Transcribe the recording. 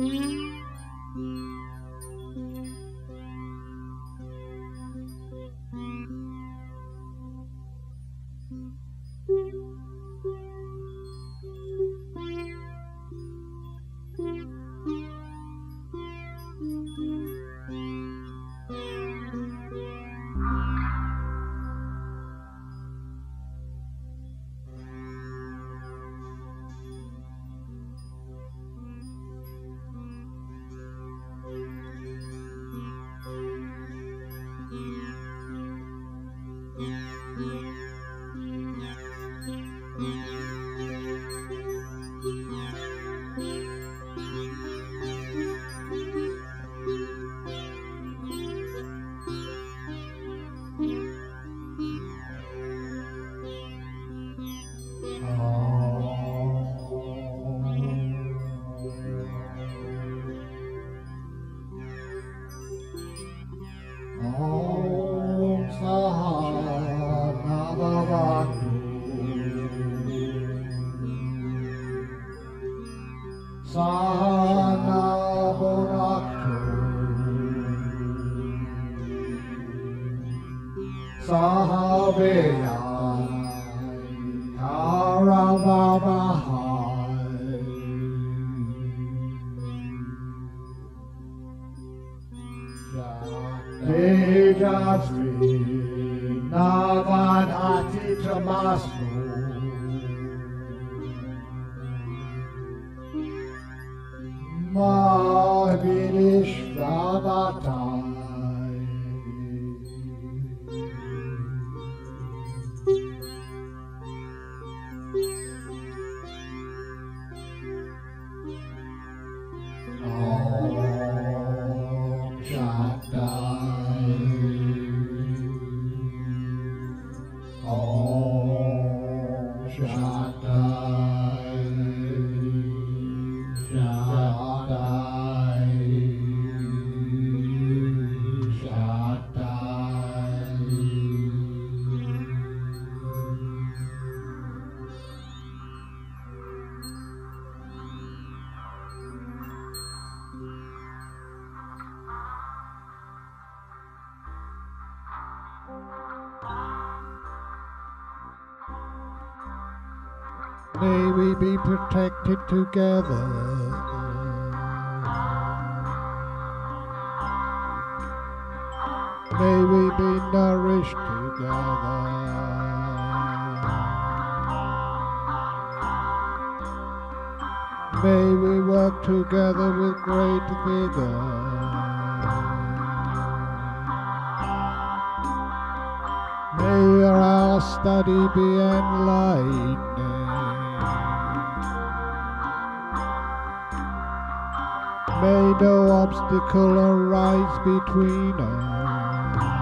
Mm-hmm. Haveya Karavavahai Tejasvi Navadhati Tramastu Mahavirishvavatai May we be protected together. May we be nourished together. May we work together with great vigor. May our study be enlightening. May no obstacle arise between us.